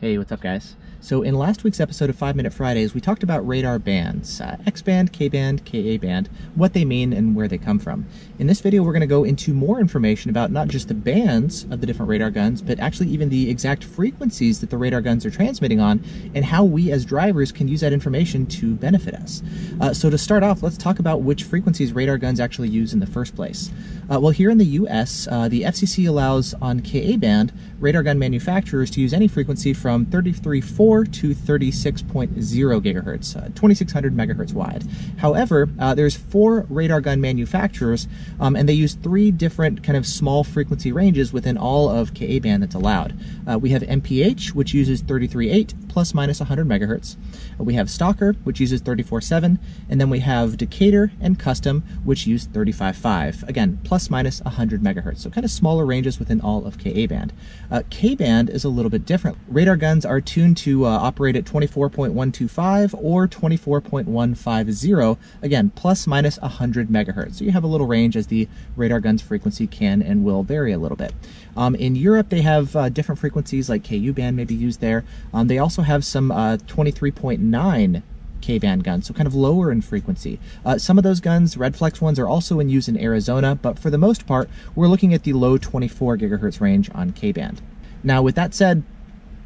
Hey, what's up guys? So in last week's episode of 5 Minute Fridays, we talked about radar bands, uh, X-band, K-band, Ka-band, what they mean and where they come from. In this video, we're going to go into more information about not just the bands of the different radar guns, but actually even the exact frequencies that the radar guns are transmitting on and how we as drivers can use that information to benefit us. Uh, so to start off, let's talk about which frequencies radar guns actually use in the first place. Uh, well, here in the US, uh, the FCC allows on Ka-band radar gun manufacturers to use any frequency from 33.4 4 to 36.0 gigahertz, uh, 2600 megahertz wide. However, uh, there's four radar gun manufacturers, um, and they use three different kind of small frequency ranges within all of Ka band that's allowed. Uh, we have MPH, which uses 33.8 plus minus 100 megahertz. We have Stalker, which uses 34.7, and then we have Decatur and Kustom, which use 35.5. Again, plus minus 100 megahertz. So kind of smaller ranges within all of Ka band. Uh, K band is a little bit different. Radar guns are tuned to uh, operate at 24.125 or 24.150, again, plus minus 100 megahertz. So you have a little range as the radar gun's frequency can and will vary a little bit. Um, in Europe, they have uh, different frequencies like KU band may be used there. Um, they also have some uh, 23.9 K-band guns, so kind of lower in frequency. Uh, some of those guns, Redflex ones, are also in use in Arizona, but for the most part, we're looking at the low 24 gigahertz range on K-band. Now, with that said,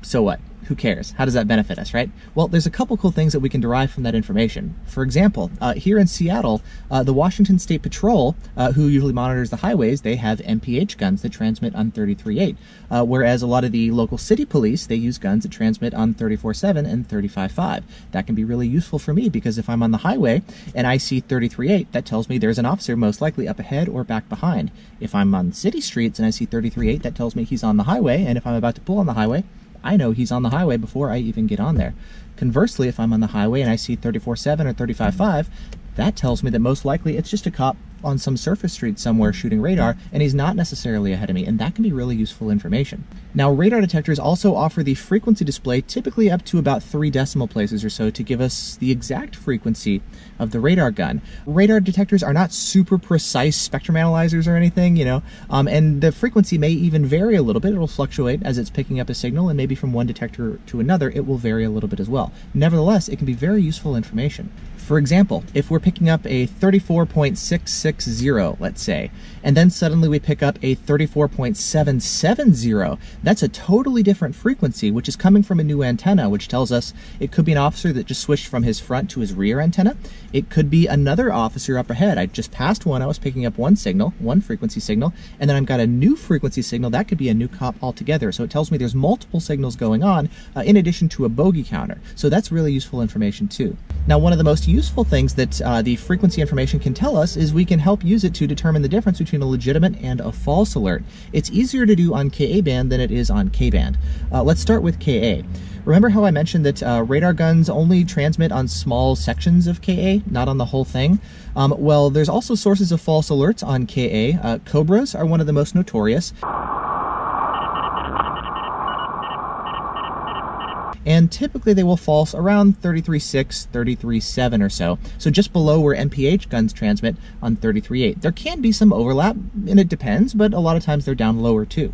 so what? Who cares? How does that benefit us, right? Well, there's a couple cool things that we can derive from that information. For example, uh, here in Seattle, uh, the Washington State Patrol, uh, who usually monitors the highways, they have MPH guns that transmit on 33.8, uh, whereas a lot of the local city police, they use guns that transmit on 34.7 and 35.5. That can be really useful for me because if I'm on the highway and I see 33.8, that tells me there's an officer most likely up ahead or back behind. If I'm on city streets and I see 33.8, that tells me he's on the highway, and if I'm about to pull on the highway, I know he's on the highway before I even get on there. Conversely, if I'm on the highway and I see 34.7 or 35.5, that tells me that most likely it's just a cop on some surface street somewhere shooting radar, and he's not necessarily ahead of me, and that can be really useful information. Now, radar detectors also offer the frequency display typically up to about three decimal places or so to give us the exact frequency of the radar gun. Radar detectors are not super precise spectrum analyzers or anything, you know, um, and the frequency may even vary a little bit. It'll fluctuate as it's picking up a signal, and maybe from one detector to another, it will vary a little bit as well. Nevertheless, it can be very useful information. For example, if we're picking up a 34.660, let's say, and then suddenly we pick up a 34.770, that's a totally different frequency, which is coming from a new antenna, which tells us it could be an officer that just switched from his front to his rear antenna. It could be another officer up ahead. I just passed one, I was picking up one signal, one frequency signal, and then I've got a new frequency signal. That could be a new cop altogether. So it tells me there's multiple signals going on uh, in addition to a bogey counter. So that's really useful information too. Now, one of the most useful things that uh, the frequency information can tell us is we can help use it to determine the difference between a legitimate and a false alert. It's easier to do on Ka band than it is on K band. Uh, let's start with Ka. Remember how I mentioned that uh, radar guns only transmit on small sections of Ka, not on the whole thing? Um, well, there's also sources of false alerts on Ka. Uh, Cobras are one of the most notorious. And typically they will false around 33.6, 33.7 or so, so just below where MPH guns transmit on 33.8. There can be some overlap, and it depends, but a lot of times they're down lower too.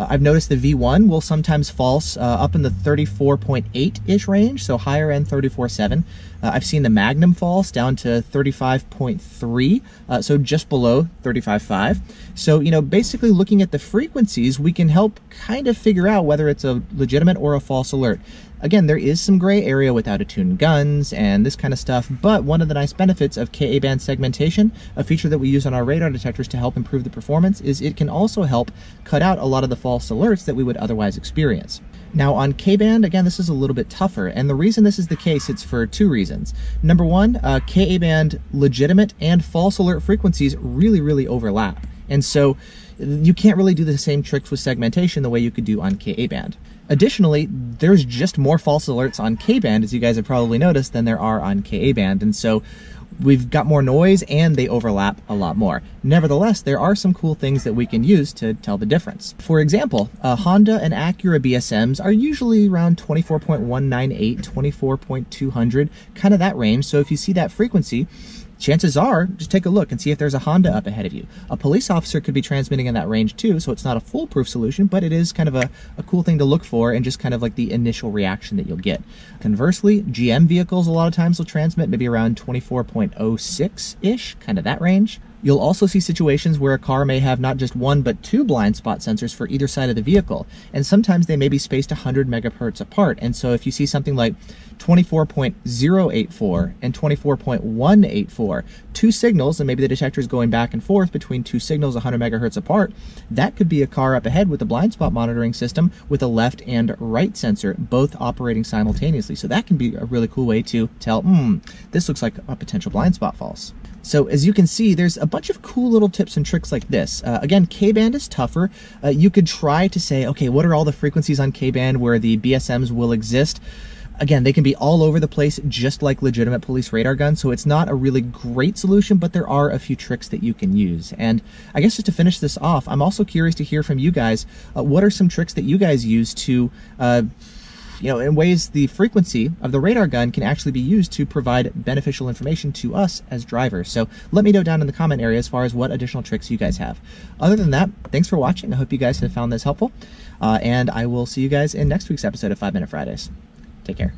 Uh, I've noticed the V1 will sometimes false uh, up in the 34.8-ish range, so higher end 34.7. Uh, I've seen the Magnum false down to 35.3, uh, so just below 35.5. So, you know, basically looking at the frequencies, we can help kind of figure out whether it's a legitimate or a false alert. Again, there is some gray area with out-of-tune guns and this kind of stuff, but one of the nice benefits of Ka-band segmentation, a feature that we use on our radar detectors to help improve the performance, is it can also help cut out a lot of the false alerts that we would otherwise experience. Now on K-band, again, this is a little bit tougher, and the reason this is the case, it's for two reasons. Number one, uh, Ka-band legitimate and false alert frequencies really, really overlap. And so you can't really do the same tricks with segmentation the way you could do on Ka-band. Additionally, there's just more false alerts on K-band, as you guys have probably noticed, than there are on Ka-band. And so we've got more noise and they overlap a lot more. Nevertheless, there are some cool things that we can use to tell the difference. For example, uh, Honda and Acura BSMs are usually around 24.198, 24.200, kind of that range. So if you see that frequency, chances are, just take a look and see if there's a Honda up ahead of you. A police officer could be transmitting in that range too, so it's not a foolproof solution, but it is kind of a, a cool thing to look for and just kind of like the initial reaction that you'll get. Conversely, GM vehicles a lot of times will transmit maybe around 24.06 ish, kind of that range. You'll also see situations where a car may have not just one but two blind spot sensors for either side of the vehicle, and sometimes they may be spaced 100 megahertz apart. And so if you see something like 24.084 and 24.184, two signals, and maybe the detector is going back and forth between two signals 100 megahertz apart, that could be a car up ahead with a blind spot monitoring system with a left and right sensor, both operating simultaneously. So that can be a really cool way to tell, hmm, this looks like a potential blind spot false. So as you can see, there's a bunch of cool little tips and tricks like this. Uh, again, K-band is tougher. Uh, you could try to say, okay, what are all the frequencies on K-band where the BSMs will exist? Again, they can be all over the place, just like legitimate police radar guns, so it's not a really great solution, but there are a few tricks that you can use. And I guess just to finish this off, I'm also curious to hear from you guys, uh, what are some tricks that you guys use to uh, you know, in ways the frequency of the radar gun can actually be used to provide beneficial information to us as drivers. So let me know down in the comment area as far as what additional tricks you guys have. Other than that, thanks for watching. I hope you guys have found this helpful. Uh, and I will see you guys in next week's episode of 5 Minute Fridays. Take care.